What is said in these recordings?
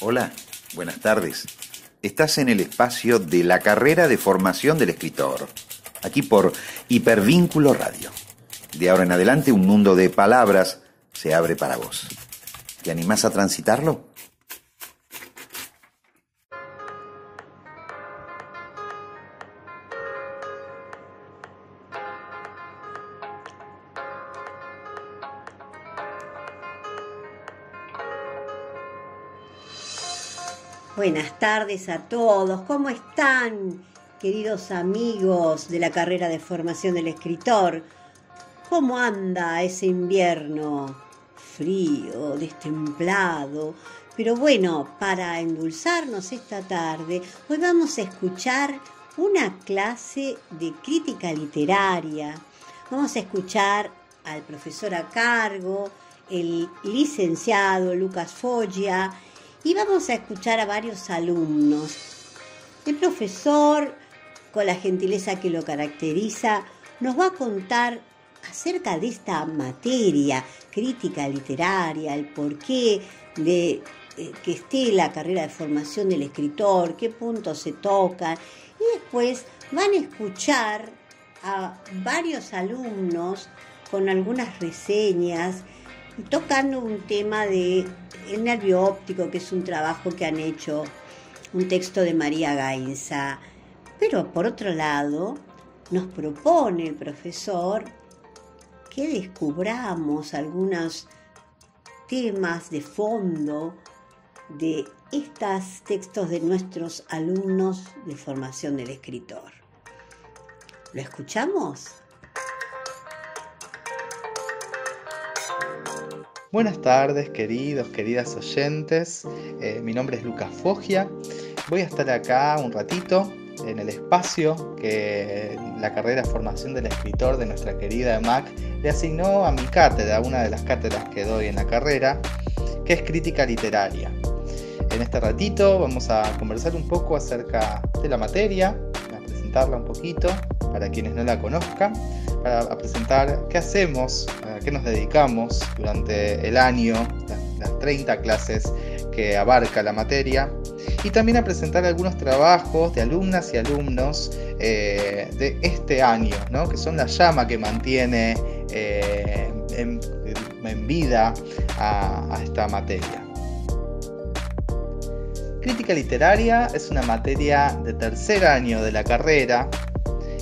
Hola, buenas tardes. Estás en el espacio de la carrera de formación del escritor, aquí por Hipervínculo Radio. De ahora en adelante un mundo de palabras se abre para vos. ¿Te animás a transitarlo? Buenas tardes a todos, ¿cómo están, queridos amigos de la carrera de formación del escritor? ¿Cómo anda ese invierno? Frío, destemplado. Pero bueno, para endulzarnos esta tarde, hoy vamos a escuchar una clase de crítica literaria. Vamos a escuchar al profesor a cargo, el licenciado Lucas Foggia, y vamos a escuchar a varios alumnos. El profesor, con la gentileza que lo caracteriza, nos va a contar acerca de esta materia, crítica literaria, el porqué de eh, que esté la carrera de formación del escritor, qué puntos se tocan, y después van a escuchar a varios alumnos con algunas reseñas tocando un tema de el nervio óptico, que es un trabajo que han hecho un texto de María Gainza. Pero por otro lado, nos propone el profesor que descubramos algunos temas de fondo de estos textos de nuestros alumnos de formación del escritor. ¿Lo escuchamos? Buenas tardes, queridos, queridas oyentes. Eh, mi nombre es Lucas Foggia. Voy a estar acá un ratito en el espacio que la carrera de formación del escritor de nuestra querida EMAC le asignó a mi cátedra, una de las cátedras que doy en la carrera, que es crítica literaria. En este ratito vamos a conversar un poco acerca de la materia, a presentarla un poquito para quienes no la conozcan a presentar qué hacemos, a qué nos dedicamos durante el año, las, 30 clases que abarca la materia, y también a presentar algunos trabajos de alumnas y alumnos eh, de este año, que son la llama que mantiene eh, en, vida a esta materia. Crítica literaria es una materia de tercer año de la carrera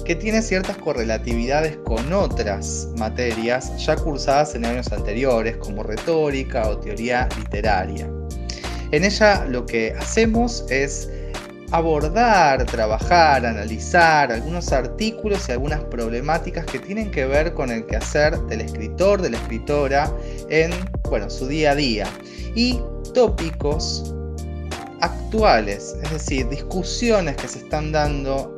que tiene ciertas correlatividades con otras materias ya cursadas en años anteriores, como retórica o teoría literaria. En ella lo que hacemos es abordar, trabajar, analizar algunos artículos y algunas problemáticas que tienen que ver con el quehacer del escritor, de la escritora en bueno, su día a día y tópicos actuales, es decir, discusiones que se están dando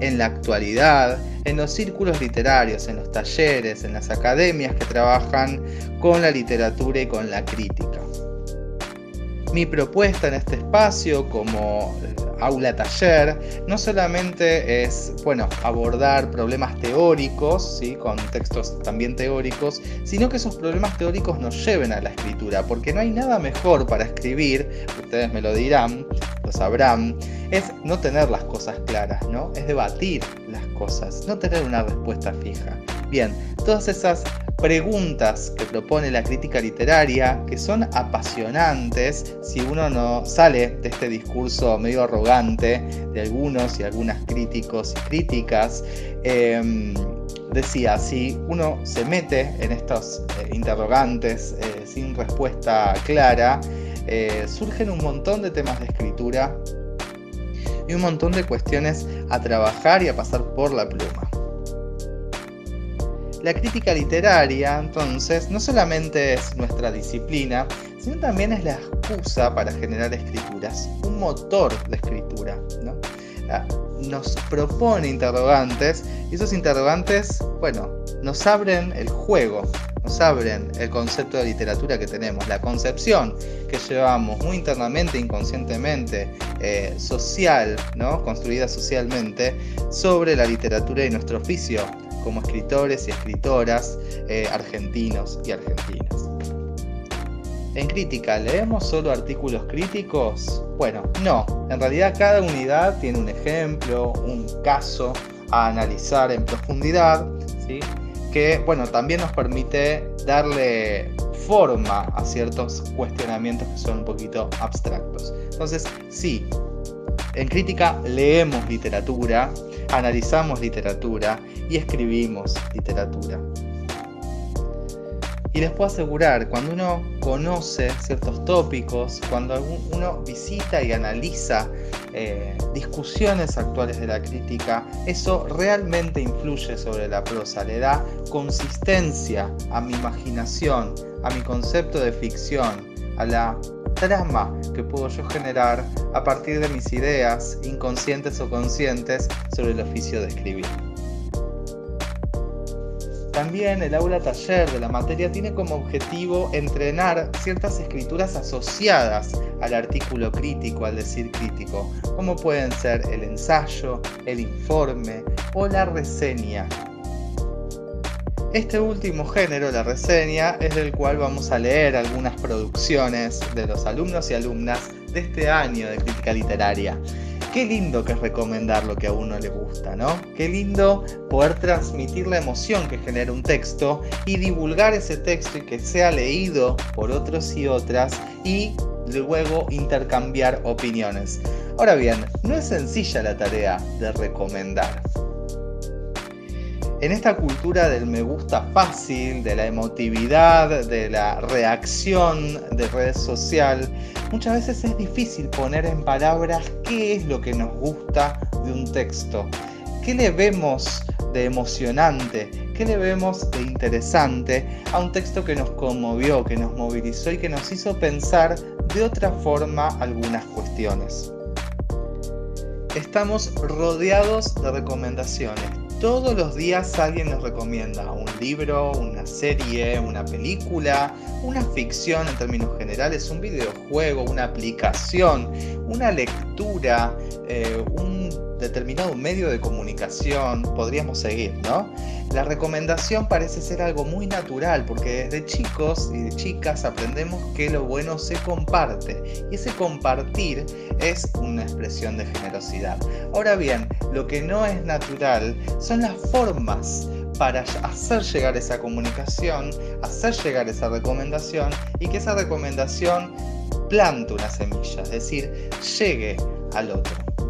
en la actualidad, en los círculos literarios, en los talleres, en las academias que trabajan con la literatura y con la crítica. Mi propuesta en este espacio como aula taller no solamente es bueno, abordar problemas teóricos, con textos también teóricos, sino que esos problemas teóricos nos lleven a la escritura, porque no hay nada mejor para escribir, ustedes me lo dirán, lo sabrán, es no tener las cosas claras, ¿no? Es debatir las cosas, no tener una respuesta fija. Bien, todas esas preguntas que propone la crítica literaria, que son apasionantes si uno no sale de este discurso medio arrogante de algunos y algunas críticos y críticas. Em, decía, si uno se mete en estos eh, interrogantes eh, sin respuesta clara, eh, surgen un montón de temas de escritura y un montón de cuestiones a trabajar y a pasar por la pluma. La crítica literaria, entonces, no solamente es nuestra disciplina, sino también es la excusa para generar escrituras, un motor de escritura. Ah, nos propone interrogantes y esos interrogantes, bueno, nos abren el juego, nos abren el concepto de literatura que tenemos, la concepción que llevamos muy internamente, inconscientemente, eh, social, ¿no? construida socialmente, sobre la literatura y nuestro oficio como escritores y escritoras eh, argentinos y argentinas. En crítica, ¿leemos solo artículos críticos? Bueno, no. En realidad cada unidad tiene un ejemplo, un caso a analizar en profundidad, ¿sí? Que bueno, también nos permite darle forma a ciertos cuestionamientos que son un poquito abstractos. Entonces, sí, en crítica leemos literatura, analizamos literatura y escribimos literatura. Y les puedo asegurar, cuando uno conoce ciertos tópicos, cuando uno visita y analiza eh, discusiones actuales de la crítica, eso realmente influye sobre la prosa, le da consistencia a mi imaginación, a mi concepto de ficción, a la trama que puedo yo generar a partir de mis ideas, inconscientes o conscientes, sobre el oficio de escribir. También el aula taller de la materia tiene como objetivo entrenar ciertas escrituras asociadas al artículo crítico, al decir crítico, como pueden ser el ensayo, el informe o la reseña. Este último género, la reseña, es del cual vamos a leer algunas producciones de los alumnos y alumnas de este año de crítica literaria. Qué lindo que es recomendar lo que a uno le gusta, ¿no? Qué lindo poder transmitir la emoción que genera un texto y divulgar ese texto y que sea leído por otros y otras y luego intercambiar opiniones. Ahora bien, no es sencilla la tarea de recomendar. En esta cultura del me gusta fácil, de la emotividad, de la reacción de red social, muchas veces es difícil poner en palabras qué es lo que nos gusta de un texto, qué le vemos de emocionante, qué le vemos de interesante a un texto que nos conmovió, que nos movilizó y que nos hizo pensar de otra forma algunas cuestiones. Estamos rodeados de recomendaciones todos los días alguien nos recomienda un libro, una serie, una película, una ficción en términos generales, un videojuego, una aplicación, una lectura, eh, un determinado medio de comunicación, podríamos seguir, ¿no? La recomendación parece ser algo muy natural porque desde chicos y de chicas aprendemos que lo bueno se comparte y ese compartir es una expresión de generosidad. Ahora bien, lo que no es natural son las formas para hacer llegar esa comunicación, hacer llegar esa recomendación y que esa recomendación plante una semilla, es decir, llegue al otro.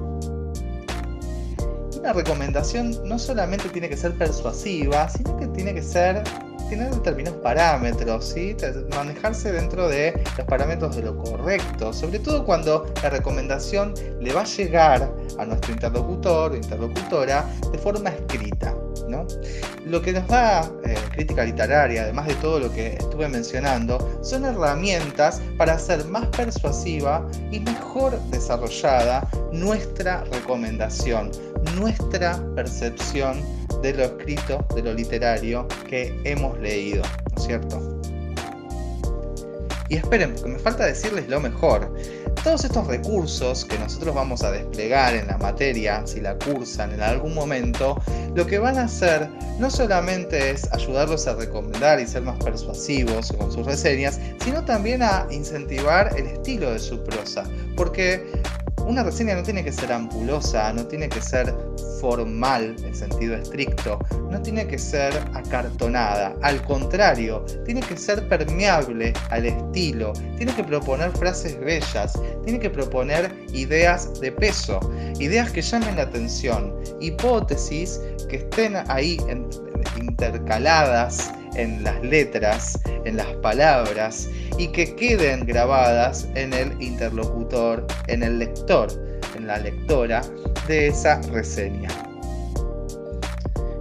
Una recomendación no solamente tiene que ser persuasiva, sino que tiene que ser tener determinados parámetros, ¿sí? manejarse dentro de los parámetros de lo correcto, sobre todo cuando la recomendación le va a llegar a nuestro interlocutor o interlocutora de forma escrita. ¿no? Lo que nos da eh, crítica literaria, además de todo lo que estuve mencionando, son herramientas para hacer más persuasiva y mejor desarrollada nuestra recomendación, nuestra percepción de lo escrito, de lo literario que hemos leído, ¿no es cierto? Y esperen, porque me falta decirles lo mejor. Todos estos recursos que nosotros vamos a desplegar en la materia, si la cursan en algún momento, lo que van a hacer no solamente es ayudarlos a recomendar y ser más persuasivos con sus reseñas, sino también a incentivar el estilo de su prosa. Porque una reseña no tiene que ser ampulosa, no tiene que ser formal en sentido estricto, no tiene que ser acartonada, al contrario, tiene que ser permeable al estilo, tiene que proponer frases bellas, tiene que proponer ideas de peso, ideas que llamen la atención, hipótesis que estén ahí intercaladas en las letras, en las palabras y que queden grabadas en el interlocutor, en el lector, en la lectora de esa reseña.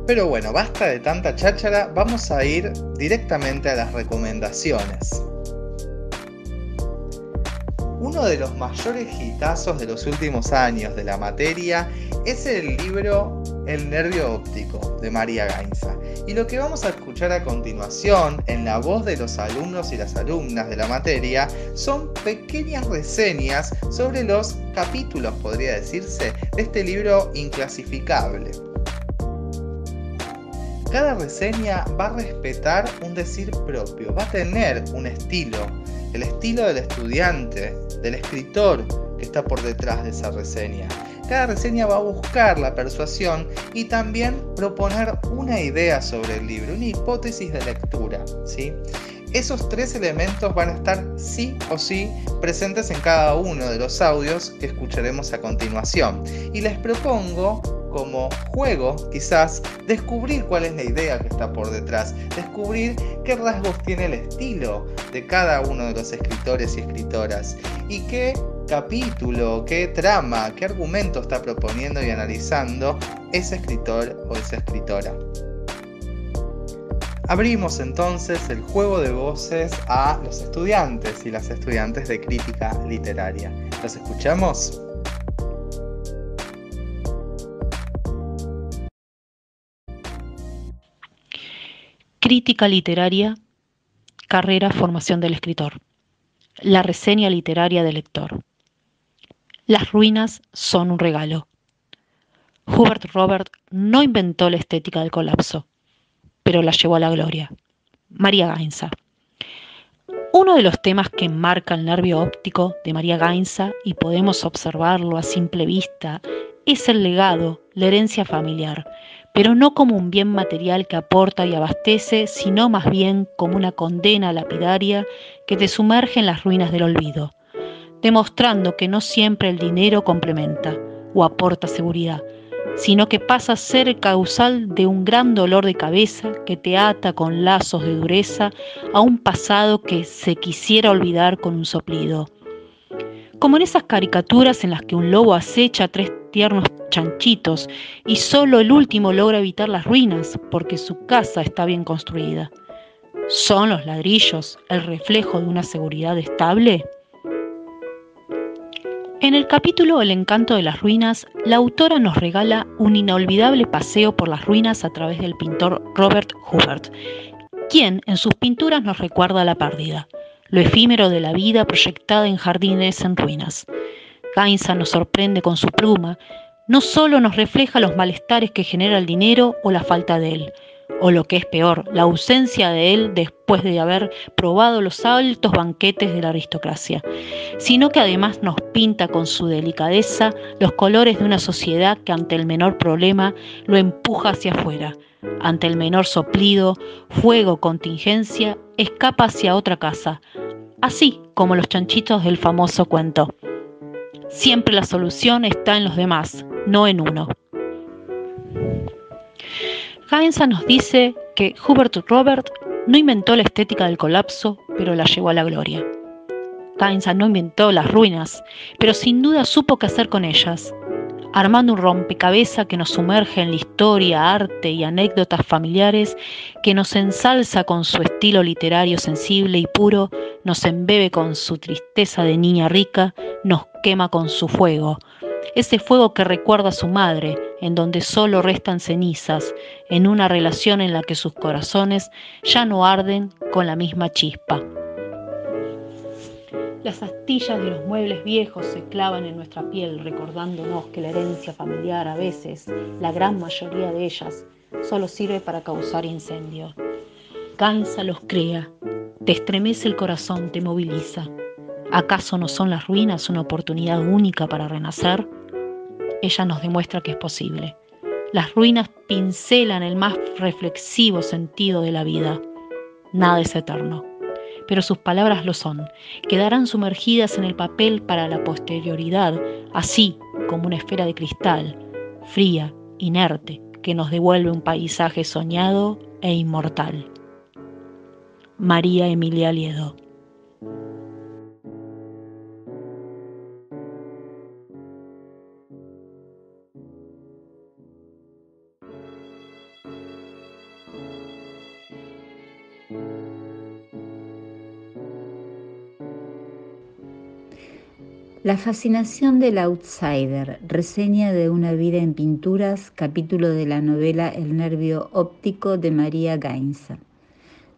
Pero bueno, basta de tanta cháchara, vamos a ir directamente a las recomendaciones. Uno de los mayores hitazos de los últimos años de la materia es el libro El nervio óptico de María Gainza. Y lo que vamos a escuchar a continuación en la voz de los alumnos y las alumnas de la materia son pequeñas reseñas sobre los capítulos, podría decirse, de este libro inclasificable. Cada reseña va a respetar un decir propio, va a tener un estilo el estilo del estudiante, del escritor que está por detrás de esa reseña. Cada reseña va a buscar la persuasión y también proponer una idea sobre el libro, una hipótesis de lectura. ¿sí? Esos tres elementos van a estar sí o sí presentes en cada uno de los audios que escucharemos a continuación. Y les propongo como juego, quizás, descubrir cuál es la idea que está por detrás, descubrir qué rasgos tiene el estilo de cada uno de los escritores y escritoras y qué capítulo, qué trama, qué argumento está proponiendo y analizando ese escritor o esa escritora. Abrimos entonces el juego de voces a los estudiantes y las estudiantes de crítica literaria. ¿Los escuchamos? Crítica literaria, carrera, formación del escritor. La reseña literaria del lector. Las ruinas son un regalo. Hubert Robert no inventó la estética del colapso, pero la llevó a la gloria. María Gainza. Uno de los temas que marca el nervio óptico de María Gainza, y podemos observarlo a simple vista, es el legado, la herencia familiar, pero no como un bien material que aporta y abastece, sino más bien como una condena lapidaria que te sumerge en las ruinas del olvido, demostrando que no siempre el dinero complementa o aporta seguridad, sino que pasa a ser causal de un gran dolor de cabeza que te ata con lazos de dureza a un pasado que se quisiera olvidar con un soplido. Como en esas caricaturas en las que un lobo acecha tres tiernos chanchitos y solo el último logra evitar las ruinas porque su casa está bien construida. ¿Son los ladrillos el reflejo de una seguridad estable? En el capítulo El encanto de las ruinas, la autora nos regala un inolvidable paseo por las ruinas a través del pintor Robert Hubert, quien en sus pinturas nos recuerda la pérdida, lo efímero de la vida proyectada en jardines en ruinas. Nos sorprende con su pluma, no solo nos refleja los malestares que genera el dinero o la falta de él, o lo que es peor, la ausencia de él después de haber probado los altos banquetes de la aristocracia, sino que además nos pinta con su delicadeza los colores de una sociedad que ante el menor problema lo empuja hacia afuera, ante el menor soplido, fuego, contingencia, escapa hacia otra casa, así como los chanchitos del famoso cuento. Siempre la solución está en los demás, no en uno. Gainza nos dice que Hubert Robert no inventó la estética del colapso, pero la llevó a la gloria. Gainza no inventó las ruinas, pero sin duda supo qué hacer con ellas, armando un rompecabezas que nos sumerge en la historia, arte y anécdotas familiares, que nos ensalza con su estilo literario sensible y puro, nos embebe con su tristeza de niña rica, nos quema con su fuego, ese fuego que recuerda a su madre, en donde solo restan cenizas, en una relación en la que sus corazones ya no arden con la misma chispa. Las astillas de los muebles viejos se clavan en nuestra piel recordándonos que la herencia familiar a veces, la gran mayoría de ellas, solo sirve para causar incendio. Cansa los crea, te estremece el corazón, te moviliza. ¿Acaso no son las ruinas una oportunidad única para renacer? Ella nos demuestra que es posible. Las ruinas pincelan el más reflexivo sentido de la vida. Nada es eterno. Pero sus palabras lo son. Quedarán sumergidas en el papel para la posterioridad, así como una esfera de cristal, fría, inerte, que nos devuelve un paisaje soñado e inmortal. María Emilia Liedo La fascinación del outsider, reseña de una vida en pinturas, capítulo de la novela El nervio óptico de María Gainza.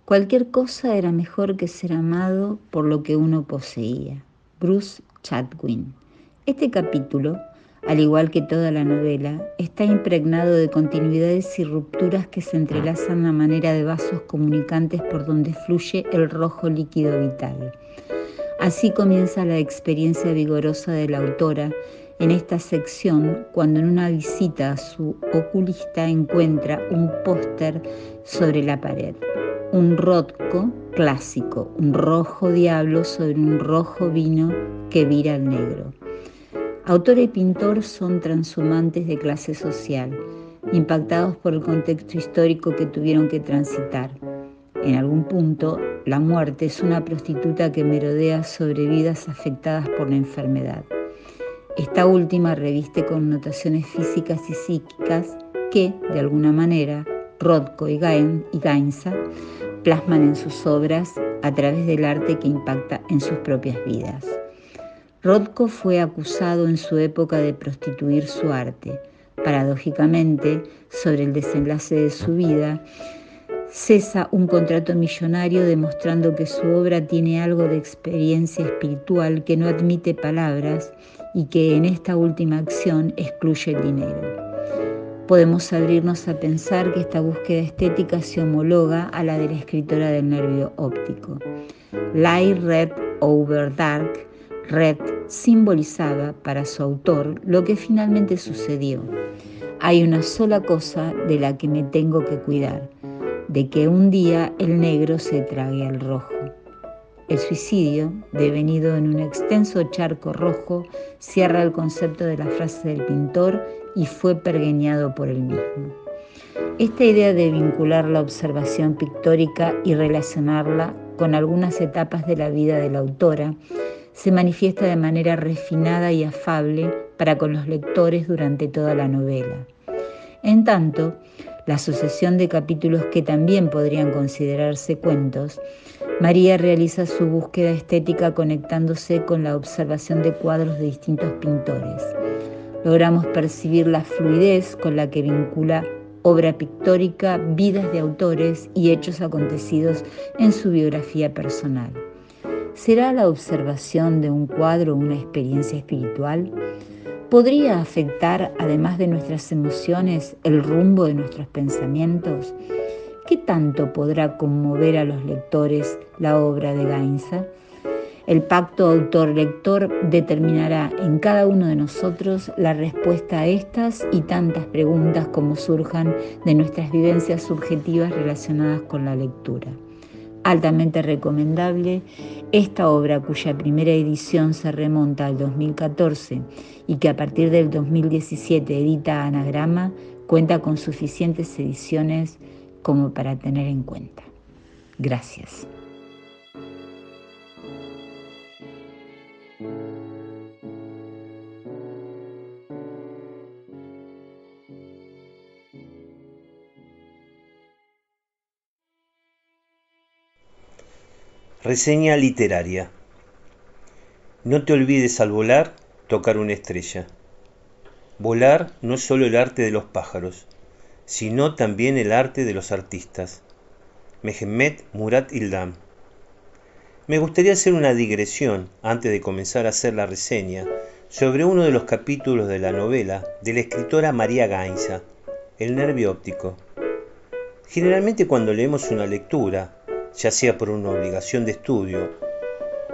Cualquier cosa era mejor que ser amado por lo que uno poseía. Bruce Chatwin. Este capítulo, al igual que toda la novela, está impregnado de continuidades y rupturas que se entrelazan a manera de vasos comunicantes por donde fluye el rojo líquido vital Así comienza la experiencia vigorosa de la autora en esta sección cuando en una visita a su oculista encuentra un póster sobre la pared, un rotco clásico, un rojo diablo sobre un rojo vino que vira al negro. Autor y pintor son transhumantes de clase social, impactados por el contexto histórico que tuvieron que transitar. En algún punto, la muerte es una prostituta que merodea sobre vidas afectadas por la enfermedad. Esta última reviste connotaciones físicas y psíquicas que, de alguna manera, Rothko y Gainza plasman en sus obras a través del arte que impacta en sus propias vidas. Rothko fue acusado en su época de prostituir su arte. Paradójicamente, sobre el desenlace de su vida, cesa un contrato millonario demostrando que su obra tiene algo de experiencia espiritual que no admite palabras y que en esta última acción excluye el dinero. Podemos abrirnos a pensar que esta búsqueda estética se homologa a la de la escritora del nervio óptico. Light Red Over Dark, Red simbolizaba para su autor lo que finalmente sucedió. Hay una sola cosa de la que me tengo que cuidar, de que un día el negro se trague al rojo. El suicidio, devenido en un extenso charco rojo, cierra el concepto de la frase del pintor y fue pergeñado por él mismo. Esta idea de vincular la observación pictórica y relacionarla con algunas etapas de la vida de la autora se manifiesta de manera refinada y afable para con los lectores durante toda la novela. En tanto, la sucesión de capítulos que también podrían considerarse cuentos, María realiza su búsqueda estética conectándose con la observación de cuadros de distintos pintores. Logramos percibir la fluidez con la que vincula obra pictórica, vidas de autores y hechos acontecidos en su biografía personal. ¿Será la observación de un cuadro una experiencia espiritual? ¿Podría afectar, además de nuestras emociones, el rumbo de nuestros pensamientos? ¿Qué tanto podrá conmover a los lectores la obra de Gainza? El pacto autor-lector determinará en cada uno de nosotros la respuesta a estas y tantas preguntas como surjan de nuestras vivencias subjetivas relacionadas con la lectura altamente recomendable esta obra cuya primera edición se remonta al 2014 y que a partir del 2017 edita Anagrama, cuenta con suficientes ediciones como para tener en cuenta. Gracias. Reseña literaria. No te olvides al volar tocar una estrella. Volar no es solo el arte de los pájaros, sino también el arte de los artistas. Mehmet Murat Ildam. Me gustaría hacer una digresión antes de comenzar a hacer la reseña sobre uno de los capítulos de la novela de la escritora María Gainza, El nervio óptico. Generalmente cuando leemos una lectura, ya sea por una obligación de estudio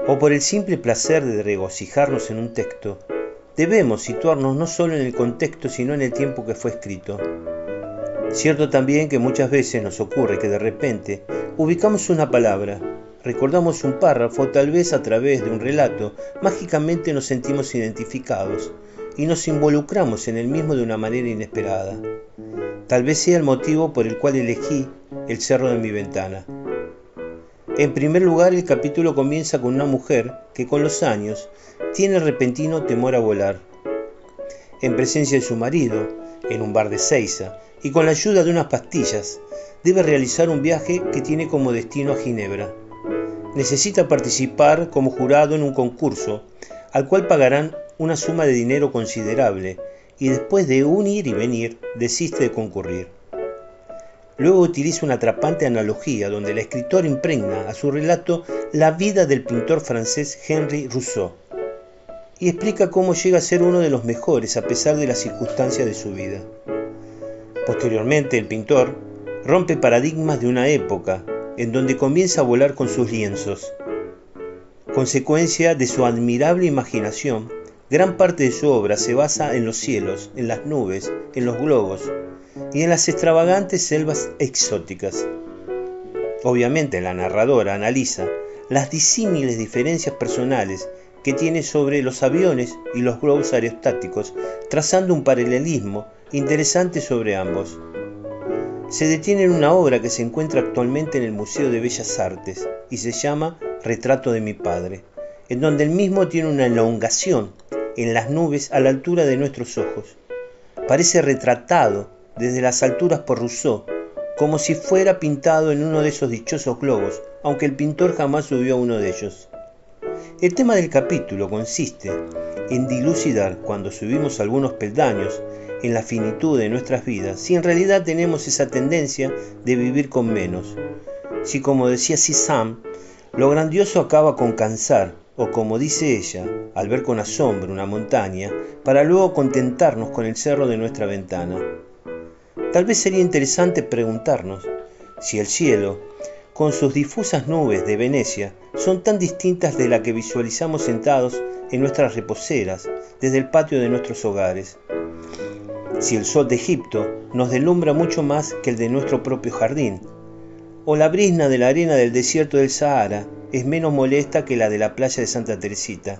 o por el simple placer de regocijarnos en un texto, debemos situarnos no solo en el contexto, sino en el tiempo que fue escrito. Cierto también que muchas veces nos ocurre que de repente ubicamos una palabra, recordamos un párrafo, tal vez a través de un relato, mágicamente nos sentimos identificados y nos involucramos en el mismo de una manera inesperada. Tal vez sea el motivo por el cual elegí el cerro de mi ventana. En primer lugar, el capítulo comienza con una mujer que con los años tiene repentino temor a volar. En presencia de su marido, en un bar de Seiza, y con la ayuda de unas pastillas, debe realizar un viaje que tiene como destino a Ginebra. Necesita participar como jurado en un concurso, al cual pagarán una suma de dinero considerable, y después de un ir y venir, desiste de concurrir. Luego utiliza una atrapante analogía donde el escritor impregna a su relato la vida del pintor francés Henri Rousseau y explica cómo llega a ser uno de los mejores a pesar de las circunstancias de su vida. Posteriormente, el pintor rompe paradigmas de una época en donde comienza a volar con sus lienzos. Consecuencia de su admirable imaginación, gran parte de su obra se basa en los cielos, en las nubes, en los globos y en las extravagantes selvas exóticas. Obviamente la narradora analiza las disímiles diferencias personales que tiene sobre los aviones y los globos aerostáticos, trazando un paralelismo interesante sobre ambos. Se detiene en una obra que se encuentra actualmente en el Museo de Bellas Artes y se llama Retrato de mi padre, en donde el mismo tiene una elongación en las nubes a la altura de nuestros ojos. Parece retratado desde las alturas por Rousseau, como si fuera pintado en uno de esos dichosos globos, aunque el pintor jamás subió a uno de ellos. El tema del capítulo consiste en dilucidar cuando subimos algunos peldaños en la finitud de nuestras vidas, si en realidad tenemos esa tendencia de vivir con menos. Si como decía Sisam, lo grandioso acaba con cansar, o como dice ella, al ver con asombro una montaña, para luego contentarnos con el cerro de nuestra ventana. Tal vez sería interesante preguntarnos si el cielo, con sus difusas nubes de Venecia, son tan distintas de la que visualizamos sentados en nuestras reposeras desde el patio de nuestros hogares. Si el sol de Egipto nos deslumbra mucho más que el de nuestro propio jardín, o la brisna de la arena del desierto del Sahara es menos molesta que la de la playa de Santa Teresita.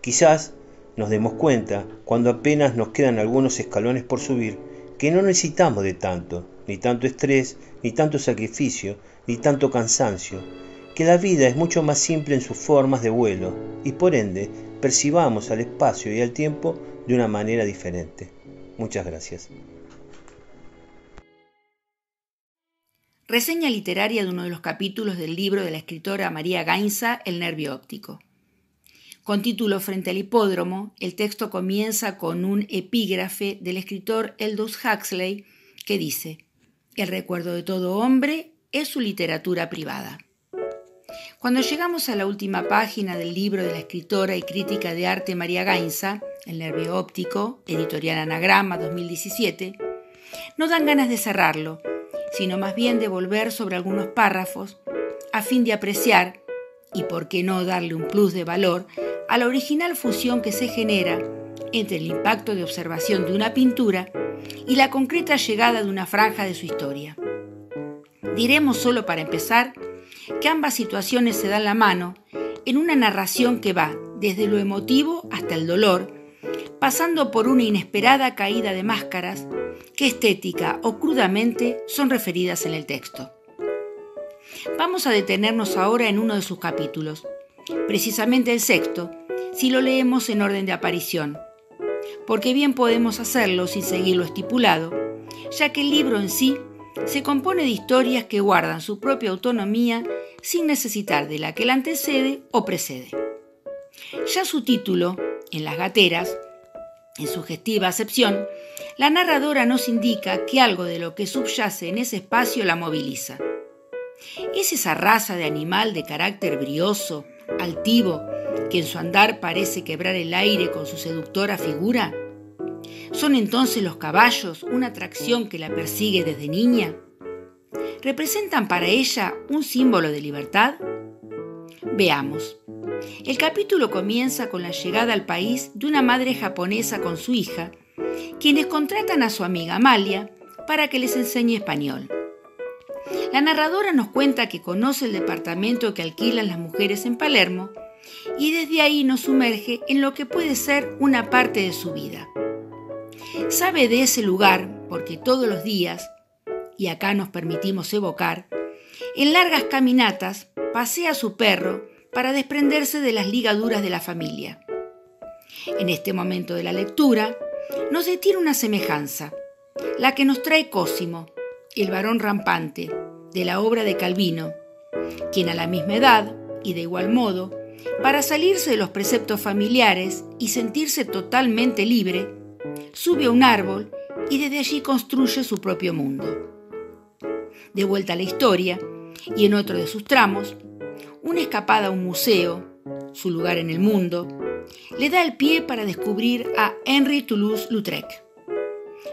Quizás nos demos cuenta, cuando apenas nos quedan algunos escalones por subir, que no necesitamos de tanto, ni tanto estrés, ni tanto sacrificio, ni tanto cansancio, que la vida es mucho más simple en sus formas de vuelo y por ende percibamos al espacio y al tiempo de una manera diferente. Muchas gracias. Reseña literaria de uno de los capítulos del libro de la escritora María Gainza, El nervio óptico. Con título Frente al hipódromo, el texto comienza con un epígrafe del escritor Aldous Huxley que dice: El recuerdo de todo hombre es su literatura privada. Cuando llegamos a la última página del libro de la escritora y crítica de arte María Gainza, El nervio óptico, editorial Anagrama 2017, no dan ganas de cerrarlo sino más bien de volver sobre algunos párrafos a fin de apreciar, y por qué no darle un plus de valor, a la original fusión que se genera entre el impacto de observación de una pintura y la concreta llegada de una franja de su historia. Diremos solo para empezar que ambas situaciones se dan la mano en una narración que va desde lo emotivo hasta el dolor, pasando por una inesperada caída de máscaras que estética o crudamente son referidas en el texto. Vamos a detenernos ahora en uno de sus capítulos, precisamente el sexto, si lo leemos en orden de aparición, porque bien podemos hacerlo sin seguir lo estipulado, ya que el libro en sí se compone de historias que guardan su propia autonomía sin necesitar de la que la antecede o precede. Ya su título, En las gateras, en sugestiva acepción, la narradora nos indica que algo de lo que subyace en ese espacio la moviliza. ¿Es esa raza de animal de carácter brioso, altivo, que en su andar parece quebrar el aire con su seductora figura? ¿Son entonces los caballos una atracción que la persigue desde niña? ¿Representan para ella un símbolo de libertad? Veamos. El capítulo comienza con la llegada al país de una madre japonesa con su hija, quienes contratan a su amiga Amalia para que les enseñe español. La narradora nos cuenta que conoce el departamento que alquilan las mujeres en Palermo y desde ahí nos sumerge en lo que puede ser una parte de su vida. Sabe de ese lugar porque todos los días, y acá nos permitimos evocar, en largas caminatas pasea a su perro para desprenderse de las ligaduras de la familia. En este momento de la lectura, nos detiene una semejanza, la que nos trae Cosimo, el varón rampante, de la obra de Calvino, quien a la misma edad y de igual modo, para salirse de los preceptos familiares y sentirse totalmente libre, sube a un árbol y desde allí construye su propio mundo. De vuelta a la historia, y en otro de sus tramos, una escapada a un museo, su lugar en el mundo, le da el pie para descubrir a Henry Toulouse-Lautrec.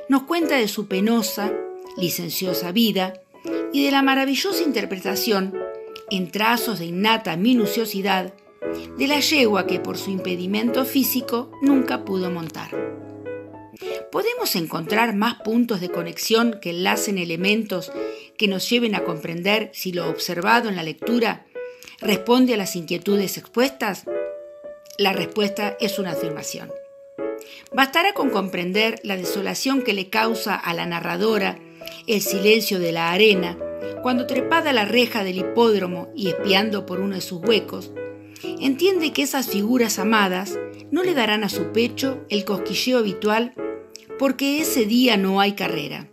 Nos cuenta de su penosa, licenciosa vida y de la maravillosa interpretación, en trazos de innata minuciosidad, de la yegua que por su impedimento físico nunca pudo montar. ¿Podemos encontrar más puntos de conexión que enlacen elementos que nos lleven a comprender si lo observado en la lectura responde a las inquietudes expuestas? La respuesta es una afirmación. Bastará con comprender la desolación que le causa a la narradora el silencio de la arena cuando trepada la reja del hipódromo y espiando por uno de sus huecos, entiende que esas figuras amadas no le darán a su pecho el cosquilleo habitual porque ese día no hay carrera.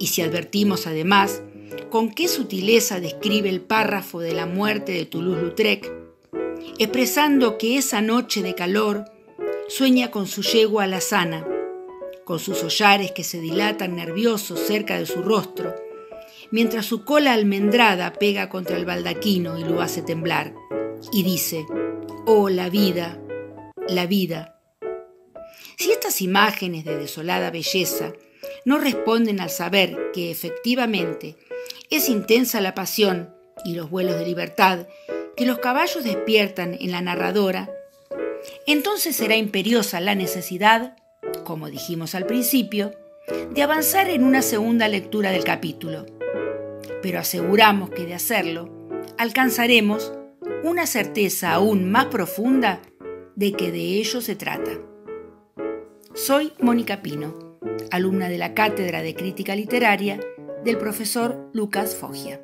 Y si advertimos además con qué sutileza describe el párrafo de la muerte de Toulouse-Lautrec, expresando que esa noche de calor sueña con su yegua alazana, con sus hollares que se dilatan nerviosos cerca de su rostro, mientras su cola almendrada pega contra el baldaquino y lo hace temblar, y dice, oh la vida, la vida. Si estas imágenes de desolada belleza no responden al saber que efectivamente es intensa la pasión y los vuelos de libertad que los caballos despiertan en la narradora, entonces será imperiosa la necesidad, como dijimos al principio, de avanzar en una segunda lectura del capítulo. Pero aseguramos que de hacerlo, alcanzaremos una certeza aún más profunda de que de ello se trata. Soy Mónica Pino, alumna de la Cátedra de Crítica Literaria del profesor Lucas Foggia.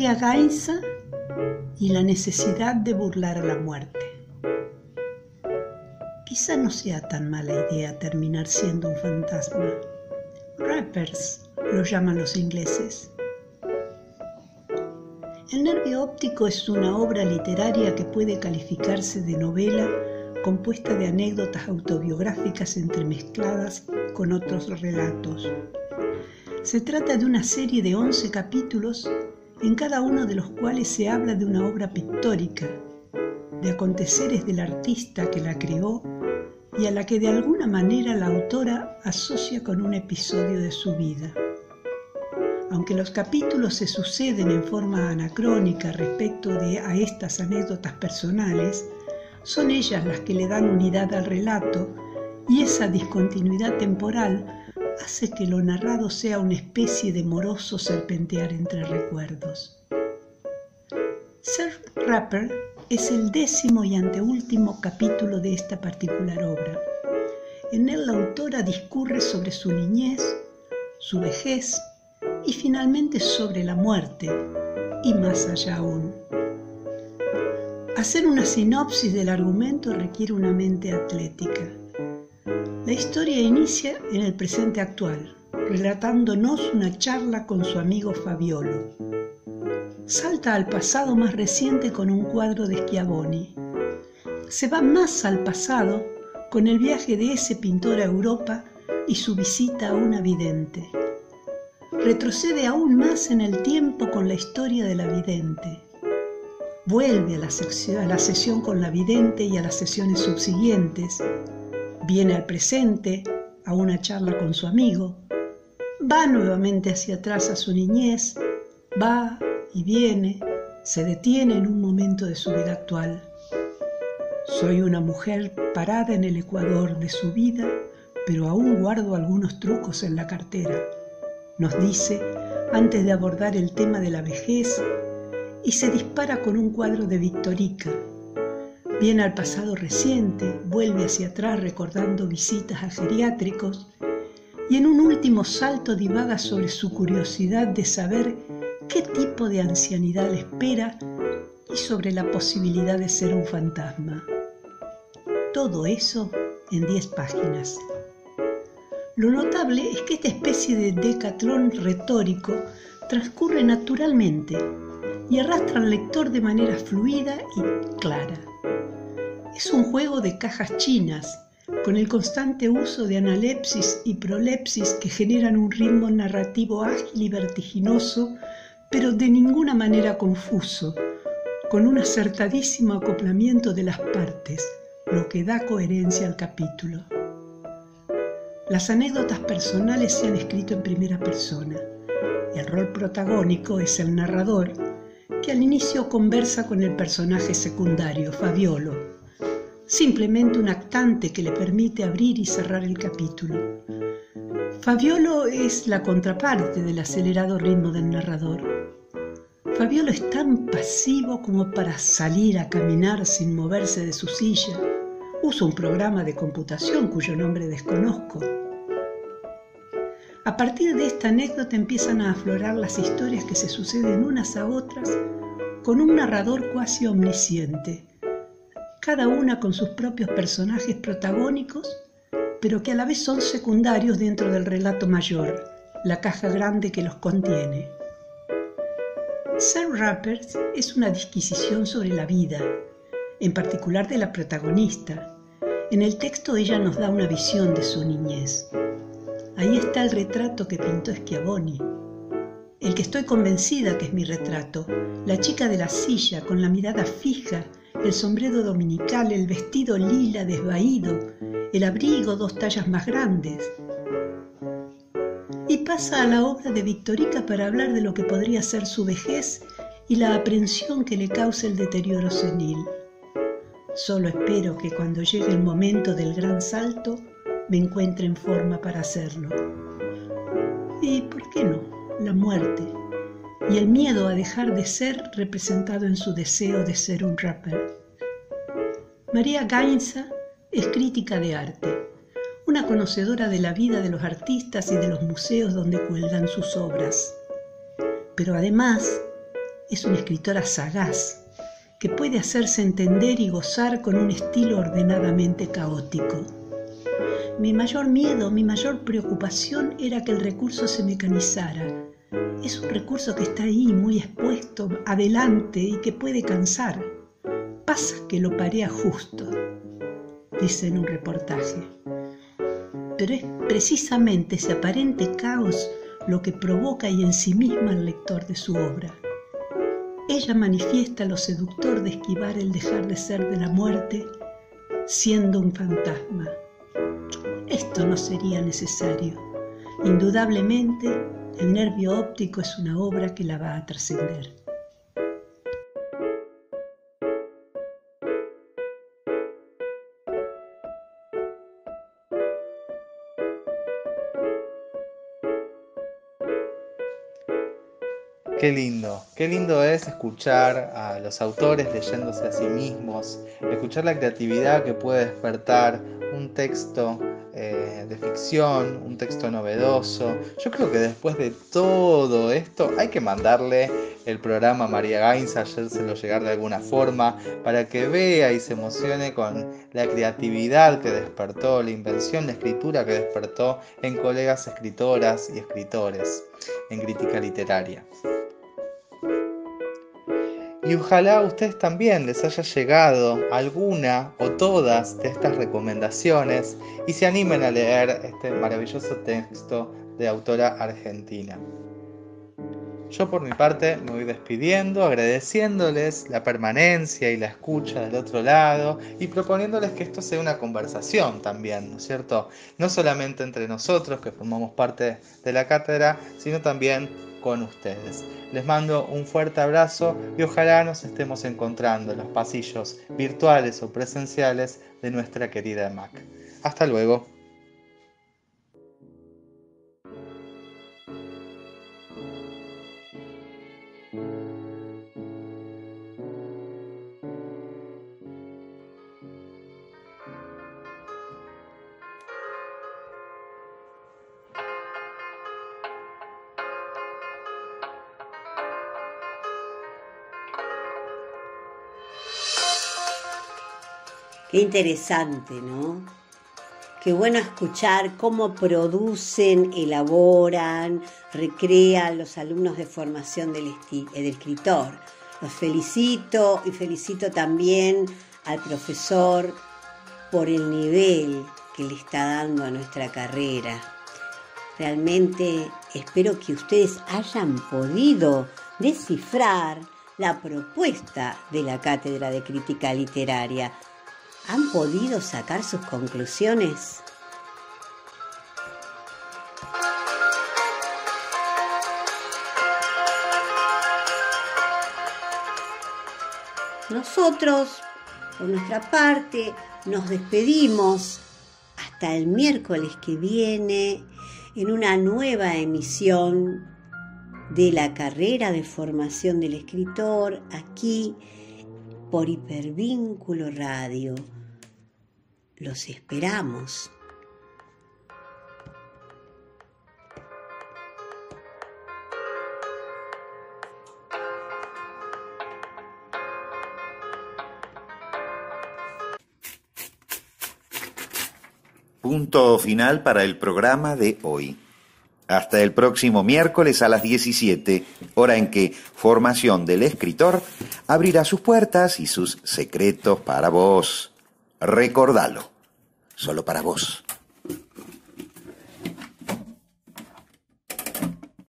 Gainza y la necesidad de burlar a la muerte. Quizá no sea tan mala idea terminar siendo un fantasma. Rappers lo llaman los ingleses. El nervio óptico es una obra literaria que puede calificarse de novela compuesta de anécdotas autobiográficas entremezcladas con otros relatos. Se trata de una serie de 11 capítulos en cada uno de los cuales se habla de una obra pictórica, de aconteceres del artista que la creó y a la que de alguna manera la autora asocia con un episodio de su vida. Aunque los capítulos se suceden en forma anacrónica respecto de a estas anécdotas personales, son ellas las que le dan unidad al relato y esa discontinuidad temporal hace que lo narrado sea una especie de moroso serpentear entre recuerdos. Sir Rapper es el décimo y anteúltimo capítulo de esta particular obra. En él la autora discurre sobre su niñez, su vejez y finalmente sobre la muerte, y más allá aún. Hacer una sinopsis del argumento requiere una mente atlética. La historia inicia en el presente actual, relatándonos una charla con su amigo Fabiolo. Salta al pasado más reciente con un cuadro de Schiavoni. Se va más al pasado con el viaje de ese pintor a Europa y su visita a una vidente. Retrocede aún más en el tiempo con la historia de la vidente. Vuelve a la, a la sesión con la vidente y a las sesiones subsiguientes, viene al presente, a una charla con su amigo, va nuevamente hacia atrás a su niñez, va y viene, se detiene en un momento de su vida actual. Soy una mujer parada en el ecuador de su vida, pero aún guardo algunos trucos en la cartera, nos dice antes de abordar el tema de la vejez y se dispara con un cuadro de Victorica, Viene al pasado reciente, vuelve hacia atrás recordando visitas a geriátricos y en un último salto divaga sobre su curiosidad de saber qué tipo de ancianidad le espera y sobre la posibilidad de ser un fantasma. Todo eso en 10 páginas. Lo notable es que esta especie de decatrón retórico transcurre naturalmente y arrastra al lector de manera fluida y clara. Es un juego de cajas chinas, con el constante uso de analepsis y prolepsis que generan un ritmo narrativo ágil y vertiginoso, pero de ninguna manera confuso, con un acertadísimo acoplamiento de las partes, lo que da coherencia al capítulo. Las anécdotas personales se han escrito en primera persona. El rol protagónico es el narrador, que al inicio conversa con el personaje secundario, Fabiolo, simplemente un actante que le permite abrir y cerrar el capítulo. Fabiolo es la contraparte del acelerado ritmo del narrador. Fabiolo es tan pasivo como para salir a caminar sin moverse de su silla. Usa un programa de computación cuyo nombre desconozco. A partir de esta anécdota empiezan a aflorar las historias que se suceden unas a otras con un narrador cuasi omnisciente, cada una con sus propios personajes protagónicos, pero que a la vez son secundarios dentro del relato mayor, la caja grande que los contiene. Sam Rappers es una disquisición sobre la vida, en particular de la protagonista. En el texto ella nos da una visión de su niñez. Ahí está el retrato que pintó Schiavoni, el que estoy convencida que es mi retrato, la chica de la silla con la mirada fija el sombrero dominical, el vestido lila desvaído, el abrigo dos tallas más grandes. Y pasa a la obra de Victorica para hablar de lo que podría ser su vejez y la aprensión que le causa el deterioro senil. Solo espero que cuando llegue el momento del gran salto me encuentre en forma para hacerlo. Y, ¿por qué no? La muerte y el miedo a dejar de ser representado en su deseo de ser un rapper. María Gainza es crítica de arte, una conocedora de la vida de los artistas y de los museos donde cuelgan sus obras. Pero además es una escritora sagaz que puede hacerse entender y gozar con un estilo ordenadamente caótico. Mi mayor miedo, mi mayor preocupación era que el recurso se mecanizara, es un recurso que está ahí muy expuesto, adelante y que puede cansar. Pasa que lo parea justo, dice en un reportaje. Pero es precisamente ese aparente caos lo que provoca y ensimisma al lector de su obra. Ella manifiesta lo seductor de esquivar el dejar de ser de la muerte siendo un fantasma. Esto no sería necesario. Indudablemente, el nervio óptico es una obra que la va a trascender. Qué lindo, qué lindo es escuchar a los autores leyéndose a sí mismos, escuchar la creatividad que puede despertar un texto de ficción, un texto novedoso. Yo creo que después de todo esto hay que mandarle el programa a María Gainza, lo llegar de alguna forma, para que vea y se emocione con la creatividad que despertó, la invención, la escritura que despertó en colegas escritoras y escritores en crítica literaria. Y ojalá a ustedes también les haya llegado alguna o todas de estas recomendaciones y se animen a leer este maravilloso texto de autora argentina. Yo por mi parte me voy despidiendo, agradeciéndoles la permanencia y la escucha del otro lado y proponiéndoles que esto sea una conversación también, ¿no es cierto? No solamente entre nosotros que formamos parte de la cátedra, sino también con ustedes. Les mando un fuerte abrazo y ojalá nos estemos encontrando en los pasillos virtuales o presenciales de nuestra querida Mac. Hasta luego. Interesante, ¿no? Qué bueno escuchar cómo producen, elaboran, recrean los alumnos de formación del, del escritor. Los felicito y felicito también al profesor por el nivel que le está dando a nuestra carrera. Realmente espero que ustedes hayan podido descifrar la propuesta de la Cátedra de Crítica Literaria. ¿Han podido sacar sus conclusiones? Nosotros, por nuestra parte, nos despedimos hasta el miércoles que viene en una nueva emisión de la carrera de formación del escritor aquí por Hipervínculo Radio. Los esperamos. Punto final para el programa de hoy. Hasta el próximo miércoles a las 17, hora en que Formación del Escritor abrirá sus puertas y sus secretos para vos. Recordalo, solo para vos.